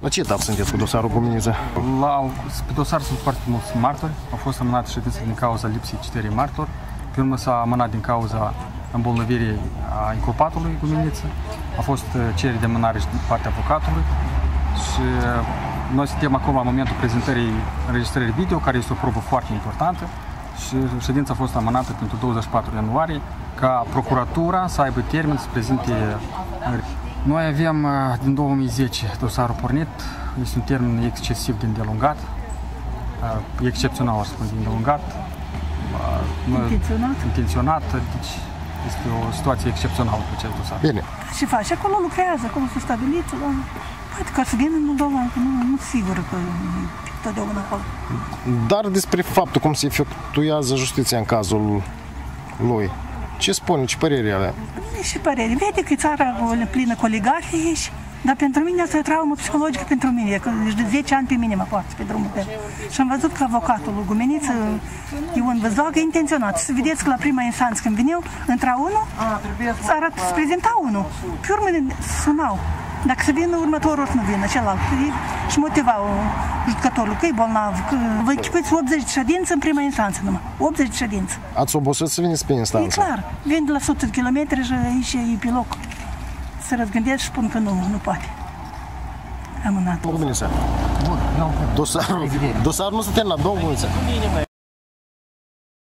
La ce etapă sunteți cu dosarul Guminiță? La, pe dosar sunt foarte mulți martori. Au fost amânate ședințe din cauza lipsii citerii martori. Pe urmă s-a amânat din cauza îmbolnăvirii a inculpatului Guminiță. A fost uh, cerere de amânare și din partea avocatului. Și uh, noi suntem acum la momentul prezentării înregistrării video, care este o probă foarte importantă. Și ședința a fost amânată pentru 24 ianuarie, ca procuratura să aibă termen să prezinte noi avem uh, din 2010 dosarul pornit, este un termen excesiv de îndelungat, uh, excepțional, aș spune, de îndelungat. Uh, Intenționat? Intenționat, deci este o situație excepțională cu acest dosar. Bine. Și face, acolo lucrează, acolo s-a stabilit, dar poate că să vină în Moldova, că nu, nu sigur că e totdeauna acolo. Dar despre faptul cum se efectuează justiția în cazul lui, ce spune, ce părere avea? Nu și părere. Vede că e țara plină cu oligarhi aici, dar pentru mine asta e o traumă psihologică pentru mine, că deci de 10 ani pe mine mă poartă pe drumul pe Și am văzut că avocatul lui Gumeniță, Ion Văzloagă, intenționat. Să vedeți că la prima instanță când vineau, intra unul, să arăt, să prezenta unul. Pe urmă sunau. Dacă să vină următorul, să nu vină celălalt. Și motivau judecătorul că e bolnav, că vă închipuiți 80 de ședințe în prima instanță numai. 80 de ședințe. Ați obosit să veniți pe E instanță? clar, vin de la 100 de kilometri și aici e pe loc. Se răzgândesc și spun că nu, nu poate. Amânat. Guminiță, dosarul, dosarul nu se termină, două Guminiță.